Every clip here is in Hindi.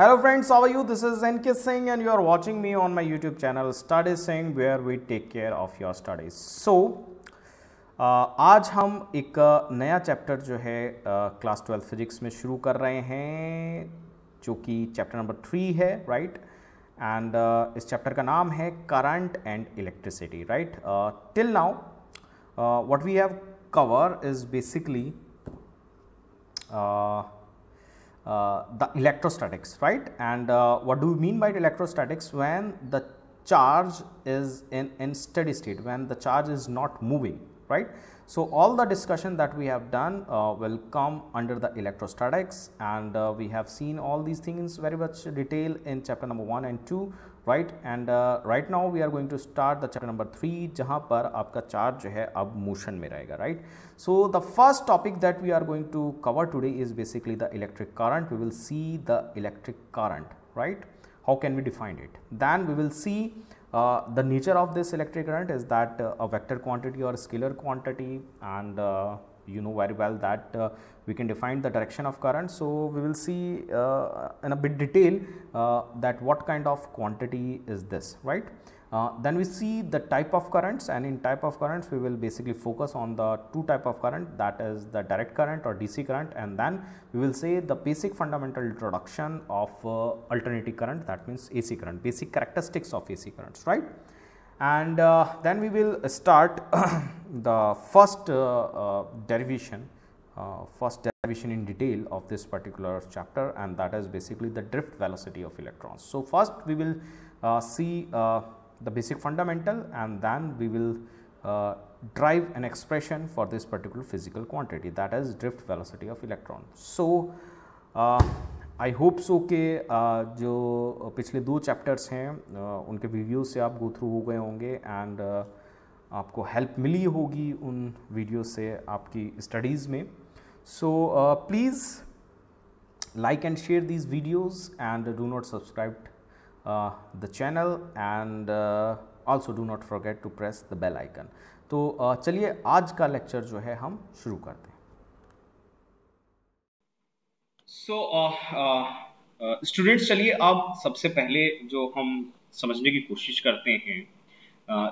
Hello friends how are you this is N K Singh and you are watching me on my YouTube channel study Singh where are we take care of your studies so आज हम एक नया चैप्टर जो है क्लास ट्वेल्थ फिजिक्स में शुरू कर रहे हैं जो कि चैप्टर नंबर थ्री है राइट right? एंड uh, इस चैप्टर का नाम है current and electricity right till now what we have cover is basically the electrostatics, right? And uh, what do we mean by electrostatics? When the charge is in, in steady state, when the charge is not moving, right? So, all the discussion that we have done uh, will come under the electrostatics and uh, we have seen all these things very much detail in chapter number 1 and 2 right and uh, right now we are going to start the chapter number 3 जहाँ पर आपका charge जो है अब motion में रहेगा right so the first topic that we are going to cover today is basically the electric current we will see the electric current right how can we define it then we will see uh, the nature of this electric current is that uh, a vector quantity or scalar quantity and uh, you know very well that uh, we can define the direction of current. So, we will see uh, in a bit detail uh, that what kind of quantity is this right. Uh, then we see the type of currents and in type of currents we will basically focus on the two type of current that is the direct current or DC current and then we will say the basic fundamental introduction of uh, alternating current that means AC current basic characteristics of AC currents right and uh, then we will start the first uh, uh, derivation first derivation in detail of this particular chapter and that is basically the drift velocity of electrons. So, first we will see the basic fundamental and then we will uh, drive an expression for this particular physical quantity that is drift velocity of electron. So, I hope so के जो पिछले दो चैप्टर्स हैं uh, उनके वीडियो से आप गो थ्रू हो गए होंगे एंड uh, आपको हेल्प मिली होगी उन वीडियो से आपकी स्टडीज़ में so please like and share these videos and do not subscribe uh, the channel and uh, also do not forget to press the bell icon तो uh, चलिए आज का लेक्चर जो है हम शुरू करते हैं सो स्टूडेंट्स चलिए अब सबसे पहले जो हम समझने की कोशिश करते हैं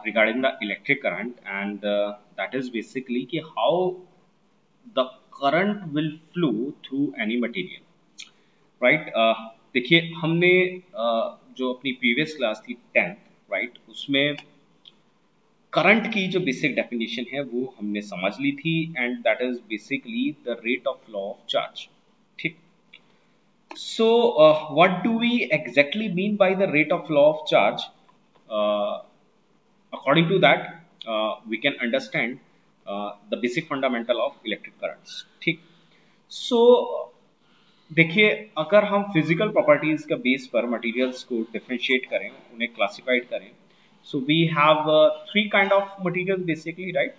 regarding the electric current and that is basically कि how the current will flow through any material right देखिए हमने uh, जो अपनी प्रीवियस क्लास थी टेंथ राइट right, उसमें करंट की जो बेसिक डेफिनेशन है वो हमने समझ ली थी and that is basically the rate of flow of charge ठीक? So what do we exactly mean by the rate of flow of charge according to that we can understand the basic fundamental of electric currents ठीक? सो देखिए, अगर हम फ़िज़िकल प्रॉपर्टीज़ के बेस पर मटेरियल्स को डिफ्रेंशिएट करें, उन्हें क्लासिफाइड करें so we have three kind of material basically right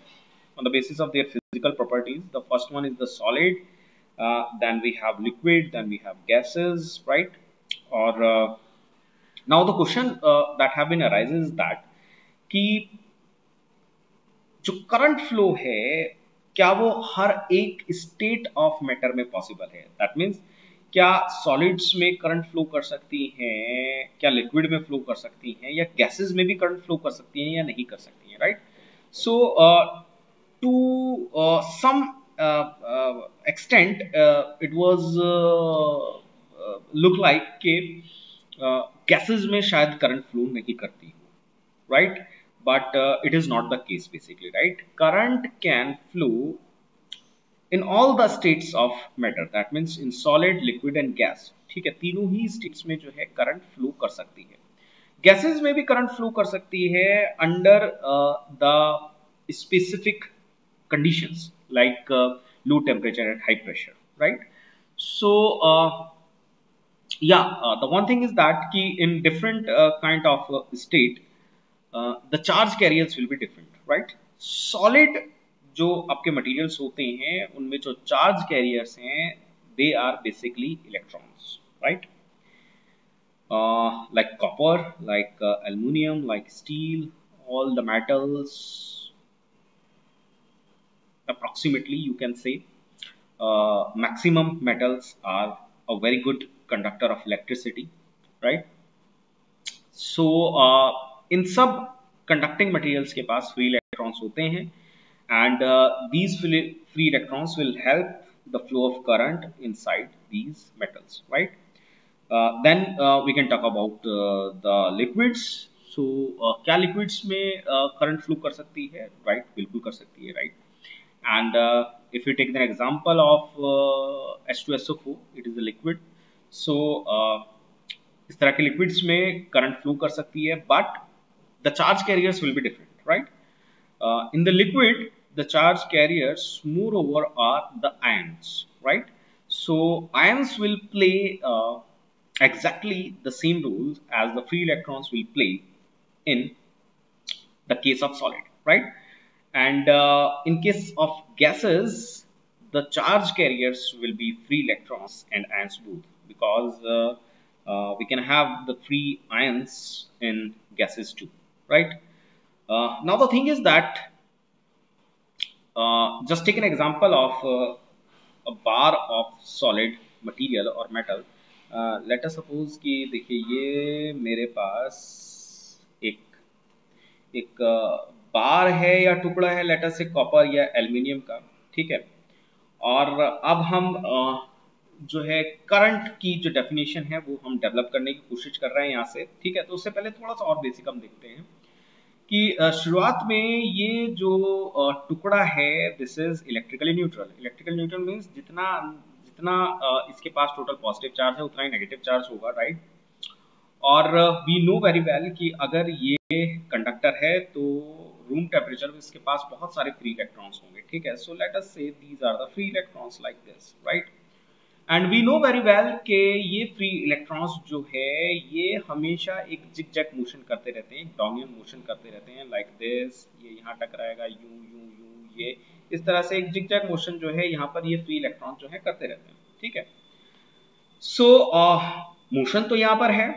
on the basis of their physical properties the first one is the solid then we have liquid then we have gases right और now the question that have been arise that कि जो करंट फ्लो है, क्या वो हर एक स्टेट ऑफ़ मैटर में पॉसिबल है? दैट मीन्स क्या सॉलिड्स में करंट फ्लो कर सकती हैं, क्या लिक्विड में फ्लो कर सकती हैं, या गैसेस में भी करंट फ्लो कर सकती हैं या नहीं कर सकती हैं right so to some extent it was look like के गैसेस में शायद करंट फ्लो नहीं करती right but uh, it is not the case basically right current can flow in all the states of matter that means in solid liquid and gas ठीक है तीनों ही स्टेट्स में जो है करंट फ्लो कर सकती है गैसेस में भी करंट फ्लो कर सकती है under the specific conditions like low temperature and high pressure right so yeah uh, the one thing is that ki in different uh, kind of uh, state uh, the charge carriers will be different right solid जो आपके मटेरियल्स होते हैं उनमें जो चार्ज कैरियर्स हैं they are basically electrons right like copper like uh, aluminum like steel all the metals approximately you can say uh, maximum metals are a very good conductor of electricity right so uh, इन सब कंडक्टिंग मटेरियल्स के पास फ्री इलेक्ट्रॉन्स होते हैं and these free electrons will help the flow of current inside these metals right then we can talk about the liquids so क्या लिक्विड्स में करंट uh, फ्लो कर सकती है? Right right? बिल्कुल कर सकती है right and if you take the example of S two S O four it is a so इस तरह के लिक्विड्स में करंट फ्लो कर सकती है but the charge carriers will be different right? Uh, in the liquid the charge carriers moreover are the ions right? So ions will play uh, exactly the same roles as the free electrons will play in the case of solid right? And uh, in case of gases the charge carriers will be free electrons and ions both because uh, uh, we can have the free ions in gases too right? Uh, now the thing is that uh, just take an example of uh, a bar of solid material or metal. Let us suppose कि देखिए ये मेरे पास एक एक बार है या टुकड़ा है लेटर से कॉपर या एल्यूमिनियम का ठीक है? और अब हम जो है करंट की जो डेफिनेशन है वो हम डेवलप करने की कोशिश कर रहे हैं यहाँ से ठीक है? तो उससे पहले थोड़ा सा और बेसिक हम देखते हैं। कि शुरुआत में ये जो टुकड़ा है this is electrically neutral electrical neutral means जितना जितना इसके पास टोटल पॉजिटिव चार्ज है, उतना ही नेगेटिव चार्ज होगा राइट और वी नो वेरी वेल कि अगर ये कंडक्टर है तो रूम टेम्परेचर में इसके पास बहुत सारे फ्री इलेक्ट्रॉन्स होंगे, ठीक है? So let us say these are the free electrons like this right and we know very well के ये फ्री इलेक्ट्रॉन्स जो है ये हमेशा एक जिक जैक मोशन करते रहते हैं डोमियन मोशन करते रहते हैं लाइक like दिस ये यहाँ टकराएगा यू यू यू ये। इस तरह से एक जिक जैक मोशन जो है यहाँ पर ये फ्री इलेक्ट्रॉन जो है करते रहते हैं ठीक है? सो so, मोशन uh, तो यहाँ पर है।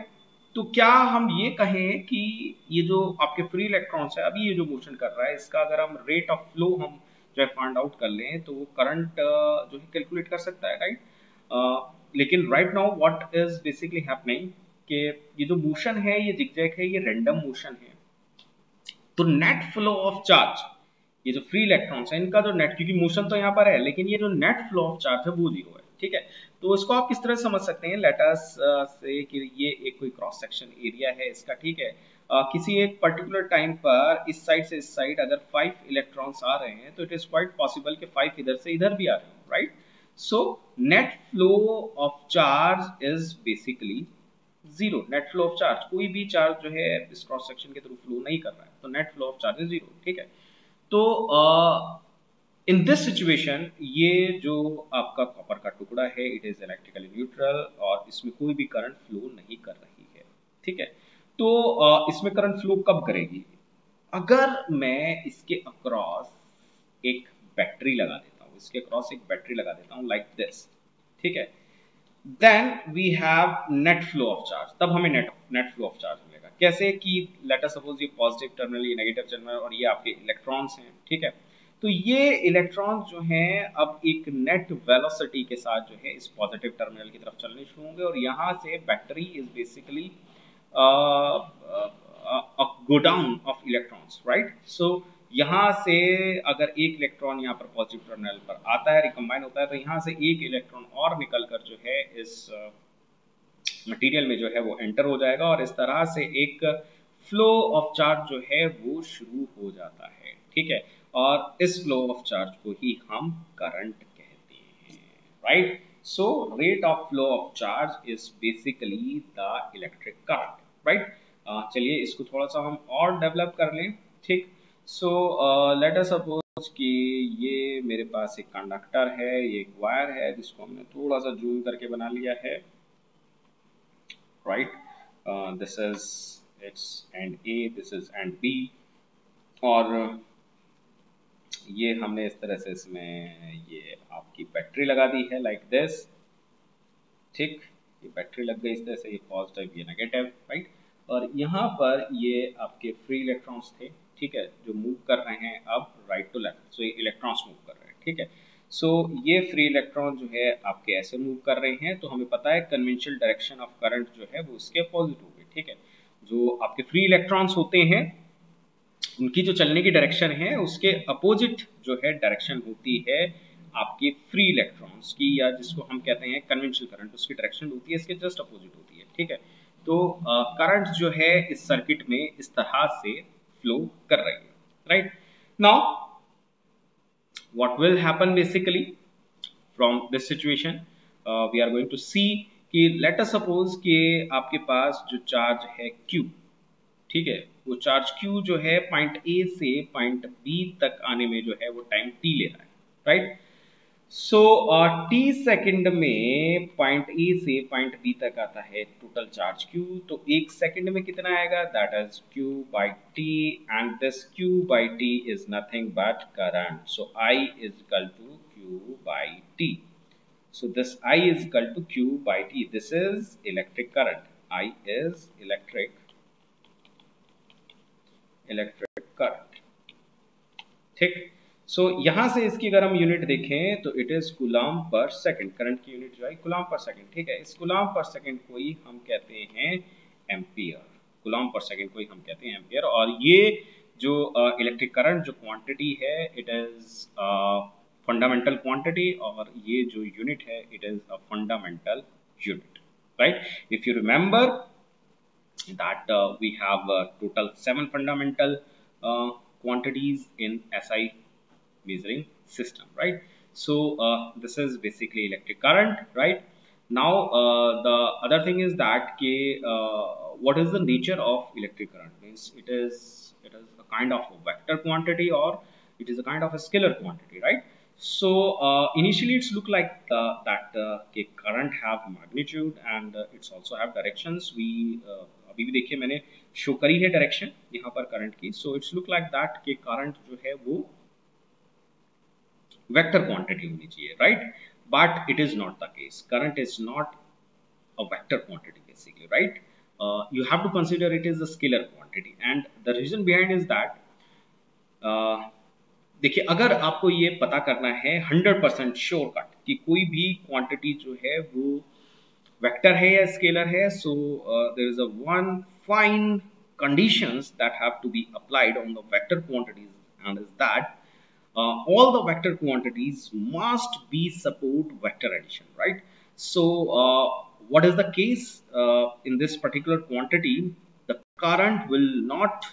तो क्या हम ये कहें कि ये जो आपके फ्री इलेक्ट्रॉन्स है अभी ये जो मोशन कर रहा है इसका अगर हम रेट ऑफ़ फ्लो हम जो है फाइंड आउट कर लें तो करंट जो है कैलकुलेट कर सकता है राइट लेकिन right now what is basically happening कि ये जो मोशन है ये जिगजैग है ये रैंडम मोशन है। तो नेट फ्लो ऑफ़ चार्ज ये जो फ्री इलेक्ट्रॉन्स है इनका जो नेट क्योंकि मोशन तो यहाँ पर है लेकिन ये जो नेट फ्लो ऑफ़ चार्ज है वो ज़ीरो है ठीक है? तो इसको आप किस तरह समझ सकते हैं? लेटस से कि ये एक कोई क्रॉस सेक्शन एरिया है इसका ठीक है? Uh, किसी एक पर्टिकुलर टाइम पर इस साइड से इस साइड अगर फाइव इलेक्ट्रॉन्स आ रहे हैं तो इट इज़ क्वाइट पॉसिबल कि फाइव इधर से इधर भी आ रहे हैं right so net flow of charge is basically zero net flow of charge कोई भी चार्ज जो है इस क्रॉस सेक्शन के थ्रू फ्लो नहीं कर रहा है। तो net flow of charge is zero ठीक है? तो uh, इन दिस सिचुएशन ये जो आपका कॉपर का टुकड़ा है इट इज़ इलेक्ट्रिकली न्यूट्रल और इसमें कोई भी करंट फ्लो नहीं कर रही है ठीक है? तो इसमें करंट फ्लो कब करेगी? अगर मैं इसके अक्रॉस एक बैटरी लगा देता हूँ इसके अक्रॉस एक बैटरी लगा देता हूँ लाइक दिस ठीक है? Then we have net flow of charge तब हमें net net flow of charge मिलेगा। कैसे कि लेटर सपोज़ ये पॉजिटिव टर्मिनल ये नेगेटिव टर्मिनल और ये आपके इलेक्ट्रॉन्स हैं, ठीक है? तो ये इलेक्ट्रॉन जो हैं, अब एक नेट वेलोसिटी के साथ जो है इस पॉजिटिव टर्मिनल की तरफ़ चलने शुरू होंगे और यहाँ से battery is basically go down of electrons right so यहाँ से अगर एक इलेक्ट्रॉन यहाँ पर पॉजिटिव टर्मिनल पर आता है रिकम्बाइन होता है तो यहाँ से एक इलेक्ट्रॉन और निकल कर जो है इस मटेरियल में जो है वो एंटर हो जाएगा और इस तरह से एक फ्लो ऑफ़ चार्ज जो है वो शुरू हो जाता है। ठीक है? और इस फ्लो ऑफ़ चार्ज को ही हम करंट कहते हैं। Right so rate of flow of charge is basically the electric current right चलिए इसको थोड़ा सा हम और डेवलप कर लें। ठीक? सो लेट अस सपोज़ कि ये मेरे पास एक कंडक्टर है, ये एक वायर है, जिसको हमने थोड़ा सा जूम करके बना लिया है। Right this is its end A this is end B और, ये हमने इस तरह से इसमें ये आपकी बैटरी लगा दी है लाइक दिस ठीक? ये बैटरी लग गई इस तरह से, ये पॉजिटिव ये नेगेटिव राइट और यहाँ पर ये आपके फ्री इलेक्ट्रॉन्स थे। ठीक है जो मूव कर रहे हैं अब राइट टू लेफ़्ट सो ये इलेक्ट्रॉन्स मूव कर रहे हैं ठीक है? सो so, ये फ्री इलेक्ट्रॉन जो है आपके ऐसे मूव कर रहे हैं तो हमें पता है कन्वेंशनल डायरेक्शन ऑफ़ करंट जो है वो उसके अपोजिट होगी ठीक है? जो आपके फ्री इलेक्ट्रॉन्स होते हैं उनकी जो चलने की डायरेक्शन है उसके अपोजिट जो है डायरेक्शन होती है आपके फ्री इलेक्ट्रॉन्स की या जिसको हम कहते हैं कन्वेंशनल करंट उसकी डायरेक्शन होती है इसके जस्ट अपोजिट होती है ठीक है? तो करंट uh, जो है इस सर्किट में इस तरह से फ्लो कर रही है right now will happen basically from this situation uh, we are going to see कि लेट अस सपोज़ के आपके पास जो चार्ज है Q ठीक है? वो चार्ज Q जो है पॉइंट A से पॉइंट B तक आने में जो है वो टाइम T ले रहा है राइट सो टी सेकंड में पॉइंट ए से पॉइंट बी तक आता है टोटल चार्ज क्यू तो एक सेकंड में कितना आएगा? That is Q by T and this Q by T is nothing but current so I is equal to Q by T so this i is equal to q by t. This is electric current. I is electric electric current. ठीक सो so, यहाँ से इसकी अगर हम यूनिट देखें तो it is Ghulam per second current की यूनिट जो है गुलाम पर सेकंड ठीक है? इस गुलाम पर सेकंड को ही हम कहते हैं एम्पियर गुलाम पर सेकंड को ही हम कहते हैं एम्पियर और ये जो इलेक्ट्रिक uh, करंट जो क्वांटिटी है इट इज़ फंडामेंटल क्वांटिटी और ये जो यूनिट है it is a fundamental unit right if you remember have uh, total seven fundamental uh, quantities in SI measuring system right so uh, this is basically electric current right now uh, the other thing is that ke, uh, what is the nature of electric current means it is it is a kind of a vector quantity or it is a kind of a scalar quantity right so uh, initially it's look like uh, that uh, current have magnitude and uh, it's also have directions we uh, अभी भी देखिए मैंने शो करी है डायरेक्शन यहाँ पर करंट की so it's look like that कि करंट जो है वो वेक्टर क्वांटिटी होनी चाहिए right but it is not the case current is not a vector quantity basically right you have to consider it is a scalar quantity and the reason behind is that देखिए, अगर आपको ये पता करना है 100% परसेंट श्योर कट कि कोई भी क्वांटिटी जो है वो वेक्टर है या स्केलर है so there is a one fine condition that have to be applied on uh, all the vector quantities must be support vector addition, right? So uh, what is the case uh, in this particular quantity? The current will not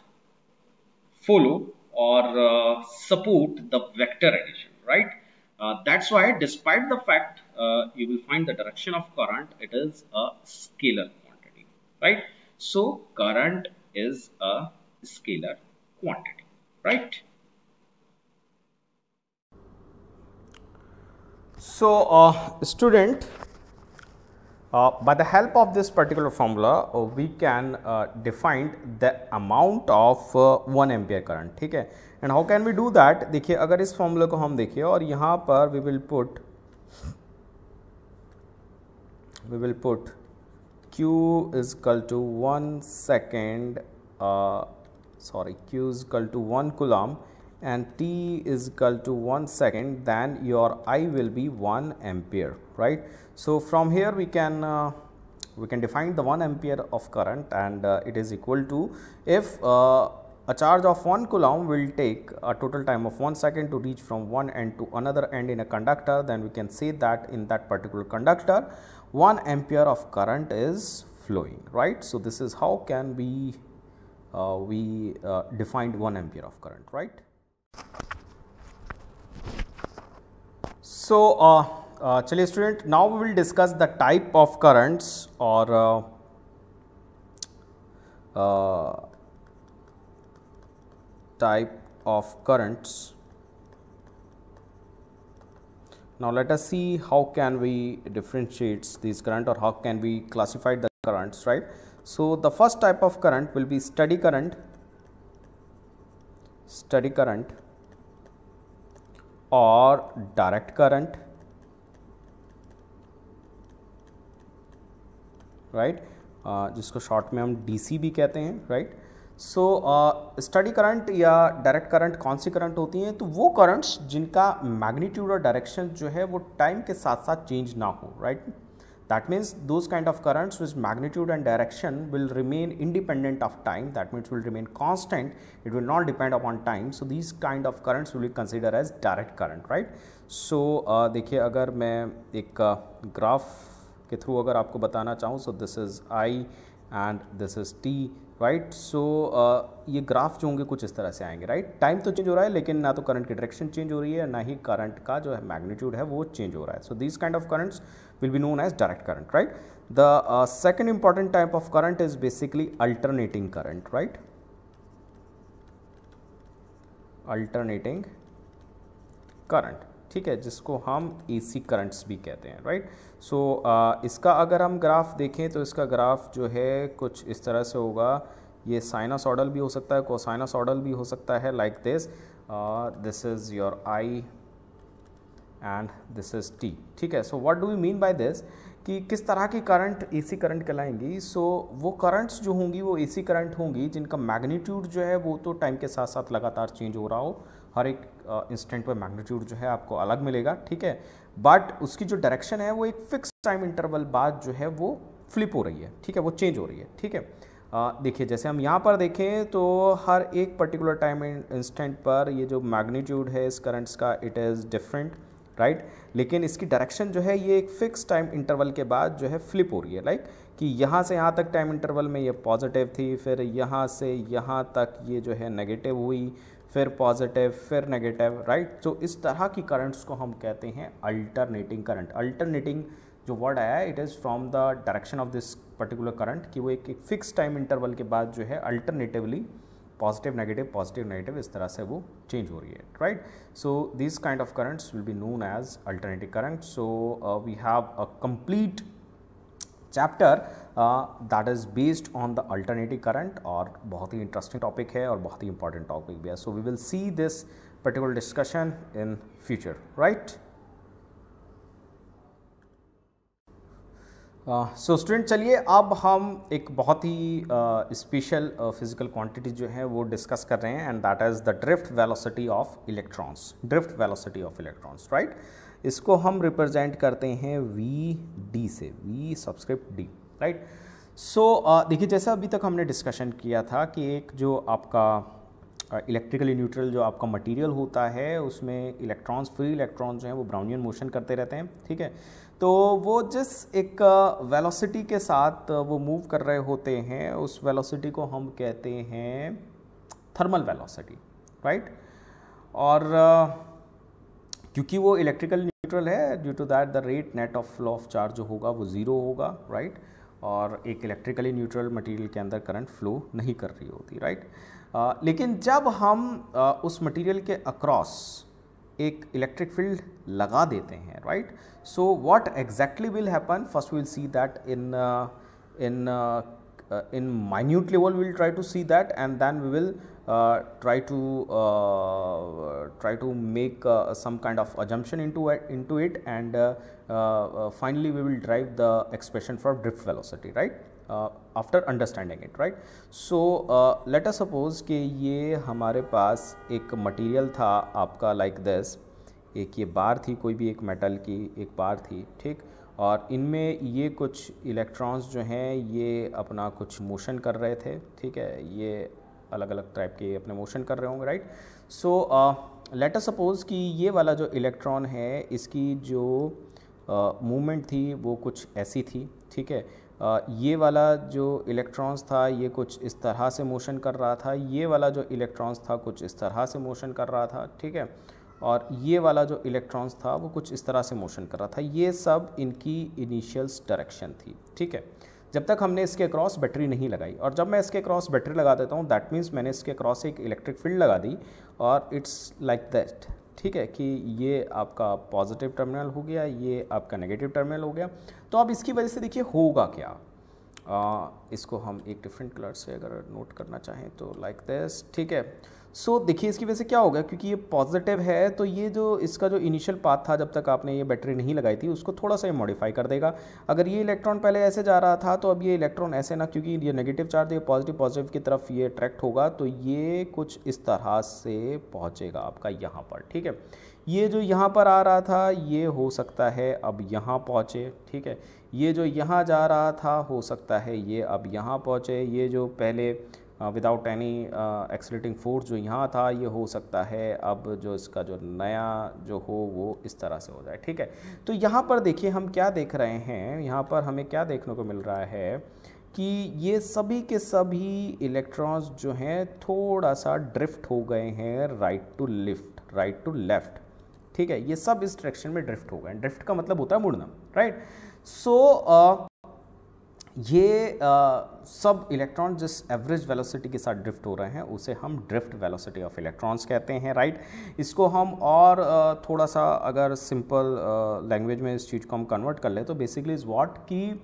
follow or uh, support the vector addition, right? Uh, that's why despite the fact uh, you will find the direction of current, it is a scalar quantity, right? So current is a scalar quantity, right? So, uh, student, uh, by the help of this particular formula, uh, we can uh, define the amount of uh, 1 ampere current, ठीक है and how can we do that? देखिए अगर इस formula को हम देखिए और यहाँ पर we will put we will put q is equal to 1 second uh, sorry q is equal to 1 coulomb and t is equal to 1 second then your i will be 1 ampere right? So from here we can uh, we can define the 1 ampere of current and uh, it is equal to if uh, a charge of 1 coulomb will take a total time of 1 second to reach from one end to another end in a conductor then we can say that in that particular conductor 1 ampere of current is flowing right? So this is how can we uh, we uh, defined 1 ampere of current right so, uh, uh, student, now we will discuss the type of currents or uh, uh, type of currents. Now, let us see how can we differentiate these current or how can we classify the currents, right. So, the first type of current will be steady current steady current और डायरेक्ट करंट राइट जिसको शॉर्ट में हम डीसी भी कहते हैं राइट सो स्टडी करंट या डायरेक्ट करंट कौन सी करंट होती हैं? तो वो करंट्स जिनका मैग्नीट्यूड और डायरेक्शन जो है वो टाइम के साथ साथ चेंज ना हो right that means those kind of currents which magnitude and direction will remain independent of time that means will remain constant it will not depend upon time so these kind of currents will consider as direct current right so देखिए अगर मैं एक ग्राफ uh, के थ्रू अगर आपको बताना चाहूँ so this is I and this is T Right so ये ग्राफ जो होंगे कुछ इस तरह से आएँगे राइट? टाइम तो चेंज हो रहा है, लेकिन ना तो करंट की डायरेक्शन चेंज हो रही है, ना ही करंट का जो है मैग्नीट्यूड है, वो चेंज हो रहा है। So this kind of currents will be known as direct current right the second important type of current is basically alternating current right alternating current ठीक है जिसको हम एसी करंट्स भी कहते हैं राइट सो so, uh, इसका अगर हम ग्राफ देखें तो इसका ग्राफ जो है कुछ इस तरह से होगा। ये साइनस भी हो सकता है कोसाइनस भी हो सकता है like this this is your I and this is T ठीक है? So what do you mean by this कि किस तरह की करंट एसी करंट कहलाएँगी? सो so, वो करंट्स जो होंगी वो एसी करंट होंगी जिनका मैग्नीट्यूड जो है वो तो टाइम के साथ साथ लगातार चेंज हो रहा हो। हर एक इंस्टेंट पर मैग्नीट्यूड जो है आपको अलग मिलेगा, ठीक है? बट उसकी जो डायरेक्शन है, वो एक फिक्स टाइम इंटरवल बाद जो है, वो फ्लिप हो रही है, ठीक है? वो चेंज हो रही है, ठीक है? देखिए, जैसे हम यहाँ पर देखें तो हर एक पर्टिकुलर टाइम इंस्टेंट पर ये जो मैग्नीट्यूड है, इस करंट्स का इट इज़ डिफरेंट राइट लेकिन इसकी डायरेक्शन जो है, ये एक फिक्स टाइम इंटरवल के बाद जो है फ्लिप हो रही है लाइक कि यहाँ से यहाँ तक टाइम इंटरवल में ये पॉजिटिव थी, फिर यहाँ से यहाँ तक ये जो है नेगेटिव हुई फिर पॉजिटिव फिर नेगेटिव राइट तो इस तरह की करंट्स को हम कहते हैं अल्टरनेटिंग करंट अल्टरनेटिंग जो वर्ड आया है it is from the direction of this particular current कि वो एक फिक्स टाइम इंटरवल के बाद जो है alternatively positive negative positive negative इस तरह से वो चेंज हो रही है right so this kind of currents will be known as alternative current so we have a complete chapter that is based on the alternative current और बहुत ही इंटरेस्टिंग टॉपिक है और बहुत ही इंपॉर्टेंट टॉपिक भी है। So we will see this particular discussion in future right so student चलिए, अब हम एक बहुत ही स्पेशल फ़िज़िकल क्वांटिटी जो है वो डिस्कस कर रहे हैं and that is the drift velocity of electrons drift velocity of electrons right इसको हम रिप्रेजेंट करते हैं वी डी से V subscript D right so देखिए, जैसा अभी तक हमने डिस्कशन किया था कि एक जो आपका इलेक्ट्रिकली न्यूट्रल जो आपका मटेरियल होता है, उसमें इलेक्ट्रॉन्स फ्री इलेक्ट्रॉन्स जो हैं, वो ब्राउनियन मोशन करते रहते हैं, ठीक है? तो वो जिस एक वेलोसिटी के साथ वो मूव कर रहे होते हैं, उस वेलोसिटी को हम कहते हैं थर्मल वेलोसिटी राइट और क्योंकि वो इलेक्ट्रिकल न्यूट्रल है due to that the rate net of flow of charge जो होगा वो ज़ीरो होगा राइट right? और एक इलेक्ट्रिकली न्यूट्रल मटेरियल के अंदर करंट फ्लो नहीं कर रही होती राइट uh, लेकिन जब हम uh, उस मटेरियल के अक्रॉस एक इलेक्ट्रिक फ़ील्ड लगा देते हैं right so what exactly will happen first will see that in in minute level we will try to see that and then we will uh, try to uh, try to make uh, some kind of assumption into it into it and uh, uh, finally we will derive the expression for drift velocity right after understanding it right so let us suppose ये हमारे पास एक मटेरियल था आपका लाइक like दिस एक ये बार थी कोई भी एक मेटल की एक बार थी ठीक और इनमें ये कुछ इलेक्ट्रॉन्स जो हैं ये अपना कुछ मोशन कर रहे थे ठीक है ये अलग अलग टाइप के अपने मोशन कर रहे होंगे राइट सो लेटर सपोज़ कि ये वाला जो इलेक्ट्रॉन है इसकी जो मूवमेंट uh, थी वो कुछ ऐसी थी ठीक है? Uh, ये वाला जो इलेक्ट्रॉन्स था ये कुछ इस तरह से मोशन कर रहा था ये वाला जो इलेक्ट्रॉन्स था कुछ इस तरह से मोशन कर रहा था ठीक है? और ये वाला जो इलेक्ट्रॉन्स था वो कुछ इस तरह से मोशन कर रहा था ये सब इनकी इनिशियल्स डायरेक्शन थी ठीक है? जब तक हमने इसके क्रॉस बैटरी नहीं लगाई। और जब मैं इसके क्रॉस बैटरी लगा देता हूँ दैट मीन्स मैंने इसके क्रॉस एक इलेक्ट्रिक फ़ील्ड लगा दी और इट्स लाइक दैट ठीक है कि ये आपका पॉजिटिव टर्मिनल हो गया ये आपका नेगेटिव टर्मिनल हो गया। तो अब इसकी वजह से देखिए होगा क्या? आ, इसको हम एक डिफरेंट कलर से अगर नोट करना चाहें तो लाइक दिस ठीक है। सो so, देखिए इसकी वजह से क्या होगा? क्योंकि ये पॉजिटिव है तो ये जो इसका जो इनिशियल पाथ था जब तक आपने ये बैटरी नहीं लगाई थी उसको थोड़ा सा ये मॉडिफाई कर देगा। अगर ये इलेक्ट्रॉन पहले ऐसे जा रहा था तो अब ये इलेक्ट्रॉन ऐसे ना क्योंकि ये नेगेटिव चार्ज ये पॉजिटिव पॉजिटिव की तरफ़ ये अट्रैक्ट होगा तो ये कुछ इस तरह से पहुँचेगा आपका यहाँ पर ठीक है? ये जो यहाँ पर आ रहा था ये हो सकता है अब यहाँ पहुँचे ठीक है? ये जो यहाँ जा रहा था हो सकता है ये अब यहाँ पहुँचे। ये जो पहले विदाउट एनी एक्सलेटिंग फोर्स जो यहाँ था ये हो सकता है अब जो इसका जो नया जो हो वो इस तरह से हो जाए ठीक है? तो यहाँ पर देखिए हम क्या देख रहे हैं यहाँ पर हमें क्या देखने को मिल रहा है कि ये सभी के सभी इलेक्ट्रॉन्स जो हैं थोड़ा सा ड्रिफ्ट हो गए हैं right to left right to left ठीक है? ये सब इस डायरेक्शन में ड्रिफ्ट हो गए ड्रिफ्ट का मतलब होता है मुड़ना राइट सो so, uh, ये आ, सब इलेक्ट्रॉन जिस एवरेज वेलोसिटी के साथ ड्रिफ्ट हो रहे हैं उसे हम ड्रिफ्ट वेलोसिटी ऑफ़ इलेक्ट्रॉन्स कहते हैं राइट इसको हम और आ, थोड़ा सा अगर सिंपल लैंग्वेज में इस चीज़ को हम कन्वर्ट कर लें तो बेसिकली इज़ वॉट कि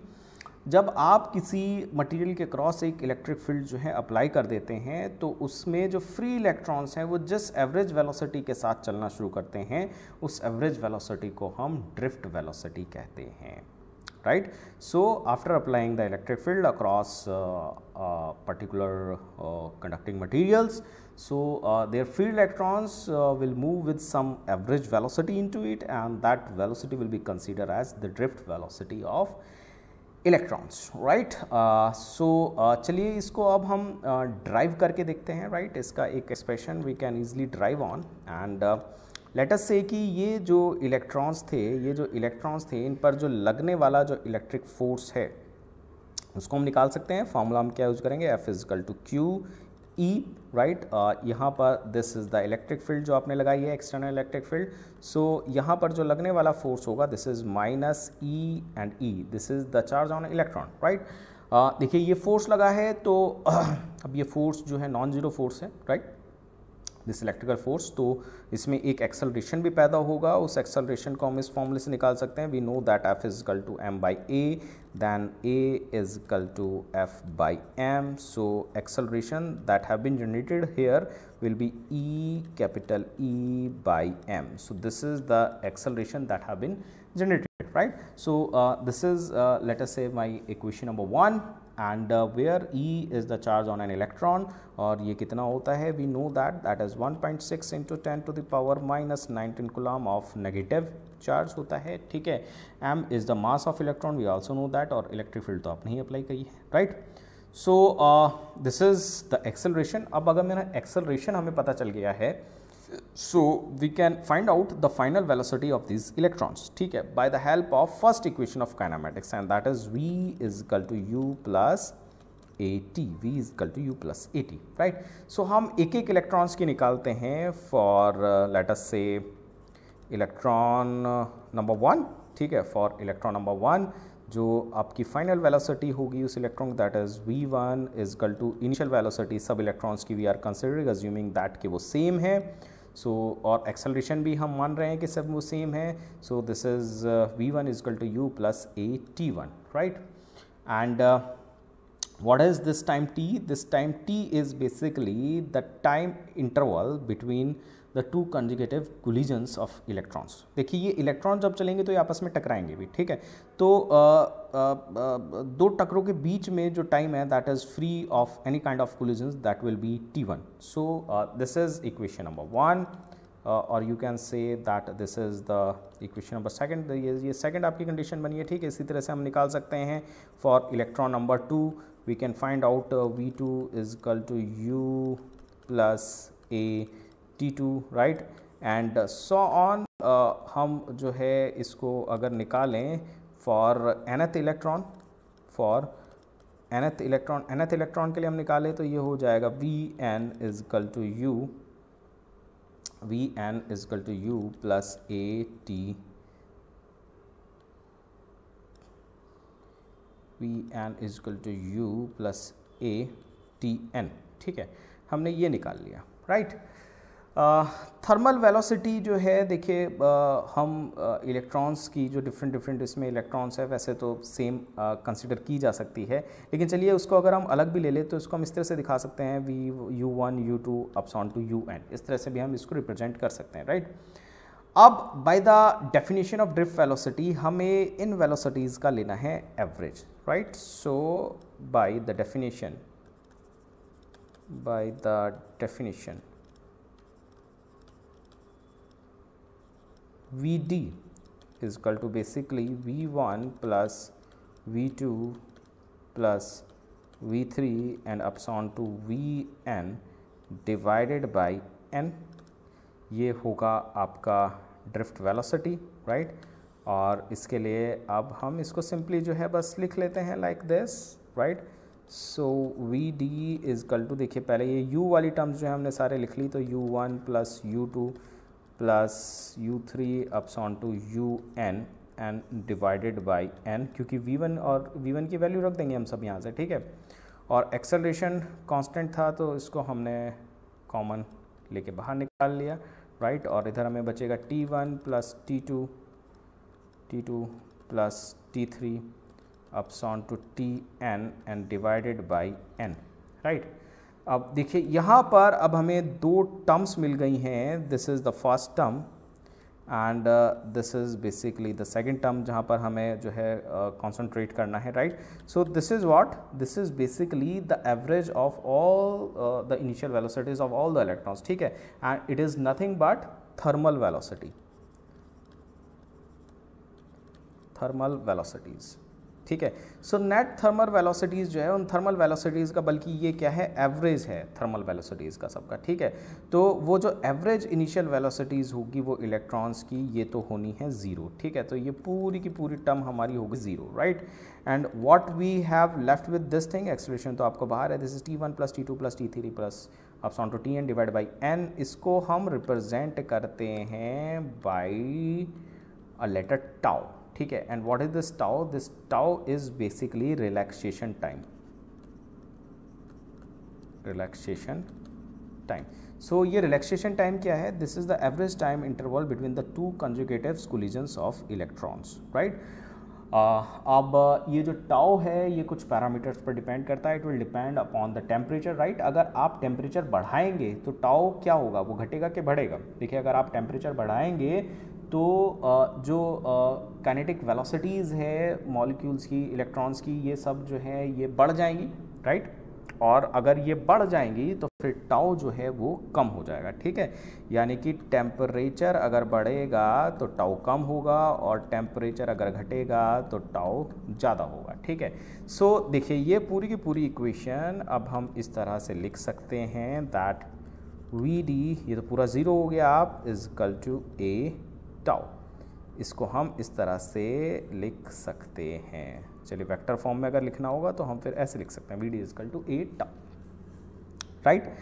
जब आप किसी मटेरियल के क्रॉस एक इलेक्ट्रिक फ़ील्ड जो है अप्लाई कर देते हैं तो उसमें जो फ्री इलेक्ट्रॉन्स हैं वो जिस एवरेज वेलोसिटी के साथ चलना शुरू करते हैं उस एवरेज वेलोसिटी को हम ड्रिफ्ट वेलोसिटी कहते हैं। right so after applying the electric field across uh, uh, particular uh, conducting materials so uh, their field electrons uh, will move with some average velocity into it and that velocity will be considered as the drift velocity of electrons right so चलिए इसको अब हम ड्राइव uh, करके देखते हैं राइट right? इसका एक expression we can easily derive on and let's say कि ये जो इलेक्ट्रॉन्स थे, ये जो इलेक्ट्रॉन्स थे, इन पर जो लगने वाला जो इलेक्ट्रिक फोर्स है, उसको हम निकाल सकते हैं। फॉर्मूला हम क्या यूज़ करेंगे? F is equal to Q E right यहाँ पर this is the electric field जो आपने लगाई है एक्सटर्नल इलेक्ट्रिक फ़ील्ड सो यहाँ पर जो लगने वाला फोर्स होगा this is minus E and E this is the charge on electron right देखिए, ये फोर्स लगा है तो अब ये फोर्स जो है नॉन ज़ीरो फोर्स है right right? This electrical force तो इसमें एक एक्सलरेशन भी पैदा होगा उस एक्सलरेशन को हम इस फॉर्मूले से निकाल सकते हैं we know that F is equal to M by A then A is equal to F by M so acceleration that have been generated here will be E capital E by m. So, this is the acceleration that have been generated right. So, uh, this is uh, let us say my equation number 1 and where E is the charge on an electron और ये कितना होता है? We know that that is 1.6 point six into ten to the power minus nineteen coulomb of negative charge होता है, ठीक है? M is the mass of electron we also know that और इलेक्ट्रिक फ़ील्ड तो आपने ही अप्लाई करी है right so this is the acceleration अब अगर मेरा एक्सेलरेशन हमें पता चल गया है so we can find out the final velocity of this electrons ठीक है? By the help of first equation of kinematics and that is V is equal to U plus A T V is equal to U plus A T right so हम एक एक इलेक्ट्रॉन्स की निकालते हैं for let's say electron number one ठीक है? फॉर इलेक्ट्रॉन नंबर वन जो आपकी फाइनल वेलोसिटी होगी उस इलेक्ट्रॉन की that is V one is equal to initial velocity सब इलेक्ट्रॉन्स की we are considering assuming that कि वो सेम है। सो और एक्सेलरेशन भी हम मान रहे हैं कि सब वो सेम है। So this is V one is to U plus A T one right and what is this time T this time T is basically the time interval between the two conjugative collisions of electrons देखिए ये इलेक्ट्रॉन जब चलेंगे तो ये आपस में टकराएँगे भी ठीक है? तो आ, आ, आ, दो टकरों के बीच में जो टाइम है that is free of any kind of collisions that will be T one so this is equation number one और you can say that this is the equation number second ये सेकंड आपकी कंडीशन बनी है ठीक है? इसी तरह से हम निकाल सकते हैं for electron number two we can find out V two is equal to U plus A T two right and so on हम जो है इसको अगर निकालें for nth electron for nth electron nth electron के लिए हम निकालें तो ये हो जाएगा V N is equal to U V N is equal to U plus A T V N is equal to U plus A T N ठीक है हमने ये निकाल लिया राइट right? थर्मल वेलोसिटी जो है, देखिए हम इलेक्ट्रॉन्स की जो डिफरेंट डिफरेंट इसमें इलेक्ट्रॉन्स है, वैसे तो सेम कंसिडर की जा सकती है। लेकिन चलिए, उसको अगर हम अलग भी ले लें तो इसको हम इस तरह से दिखा सकते हैं V U one U two upon to U N इस तरह से भी हम इसको रिप्रेजेंट कर सकते हैं राइट अब by the definition of drift velocity हमें इन वेलोसिटीज़ का लेना है average right so by the definition by the definition Vd is equal to basically V1 plus V2 plus V3 and on to Vn divided by n. ये होगा आपका ड्रिफ्ट वेलोसिटी राइट और इसके लिए अब हम इसको सिंपली जो है बस लिख लेते हैं like this right so V D is equal to देखिए पहले ये u वाली टर्म्स जो है हमने सारे लिख ली तो u1 one plus U two plus U three upon to U N N divided by N क्योंकि वी वन और वी वन की वैल्यू रख देंगे हम सब यहाँ से, ठीक है? और एक्सेलरेशन कांस्टेंट था तो इसको हमने कॉमन लेके बाहर निकाल लिया राइट और इधर हमें बचेगा T one plus T two T two plus T three upon to T N and divided by N right अब देखिए यहाँ पर अब हमें दो टर्म्स मिल गई हैं। This is the first term and this is basically the second term जहाँ पर हमें जो है कॉन्सेंट्रेट uh, करना है right so this is what this is basically the average of all the initial velocities of all the electrons ठीक है? And it is nothing but thermal velocity thermal velocities ठीक है? सो नेट थर्मल वेलोसिटीज़ जो है, उन थर्मल वेलोसिटीज़ का, बल्कि ये क्या है? एवरेज है थर्मल वेलोसिटीज़ का सबका, ठीक है? तो वो जो एवरेज इनिशियल वेलोसिटीज़ होगी, वो इलेक्ट्रॉन्स की, ये तो होनी है ज़ीरो ठीक है? तो ये पूरी की पूरी टर्म हमारी होगी zero right and what we have left with this thing expression तो आपको बाहर है this is T one plus T two plus T three plus upon to T N divide by N इसको हम रिप्रेजेंट करते हैं बाई अ लेटर टाउ ठीक है? And what is this tau this tau is basically relaxation time relaxation time so ये रिलैक्सेशन टाइम क्या है? This is the average time interval between the two conjugative collisions of electrons right अब ये जो टाओ है, ये कुछ पैरामीटर्स पर डिपेंड करता है। It will depend upon the temperature right अगर आप टेम्परेचर बढ़ाएँगे तो टाओ क्या होगा? वो घटेगा कि बढ़ेगा? देखिए, अगर आप टेम्परेचर बढ़ाएँगे तो जो काइनेटिक वेलोसिटीज़ है मॉलिक्यूल्स की इलेक्ट्रॉन्स की ये सब जो है ये बढ़ जाएँगी राइट और अगर ये बढ़ जाएँगी तो फिर टाउ जो है वो कम हो जाएगा ठीक है? यानी कि टेम्परेचर अगर बढ़ेगा तो टाउ कम होगा और टेम्परेचर अगर घटेगा तो टाउ ज़्यादा होगा ठीक है? सो so, देखिए ये पूरी की पूरी इक्वेशन अब हम इस तरह से लिख सकते हैं दैट वी डी ये तो पूरा ज़ीरो हो गया आप is equal to A tau इसको हम इस तरह से लिख सकते हैं। चलिए वेक्टर फॉर्म में अगर लिखना होगा तो हम फिर ऐसे लिख सकते हैं। V D is equal to A tau right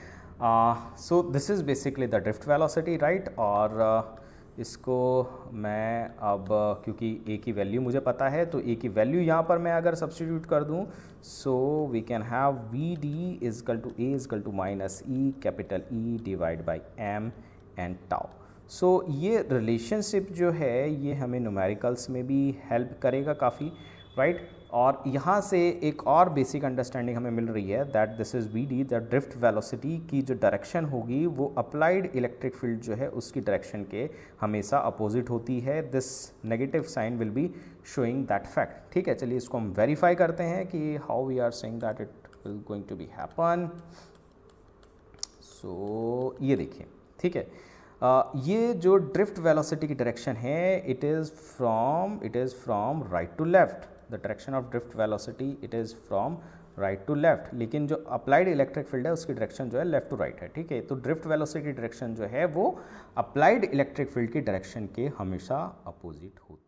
so this is basically the drift velocity right और uh, इसको मैं अब क्योंकि ए की वैल्यू मुझे पता है तो ए की वैल्यू यहाँ पर मैं अगर सब्सटीट्यूट कर दूँ so we can have V D is equal to A is equal to minus E capital E divide by M and tau so so, ये रिलेशनशिप जो है ये हमें न्यूमेरिकल्स में भी हेल्प करेगा काफ़ी राइट right? और यहाँ से एक और बेसिक अंडरस्टैंडिंग हमें मिल रही है that this is V D the drift velocity की जो डायरेक्शन होगी वो अप्लाइड इलेक्ट्रिक फ़ील्ड जो है उसकी डायरेक्शन के हमेशा अपोजिट होती है। This negative sign will be showing that fact ठीक है चलिए इसको हम वेरीफाई करते हैं कि how we are saying that it will going to be happen सो ये देखिए ठीक है? ये जो ड्रिफ्ट वेलोसिटी की डायरेक्शन है it is from it is from right to left the direction of drift velocity it is from right to left लेकिन जो अप्लाइड इलेक्ट्रिक फ़ील्ड है, उसकी डायरेक्शन जो है लेफ़्ट टू राइट है, ठीक है? तो ड्रिफ्ट वेलोसिटी डायरेक्शन जो है, वो अप्लाइड इलेक्ट्रिक फ़ील्ड की डायरेक्शन के हमेशा अपोजिट होती है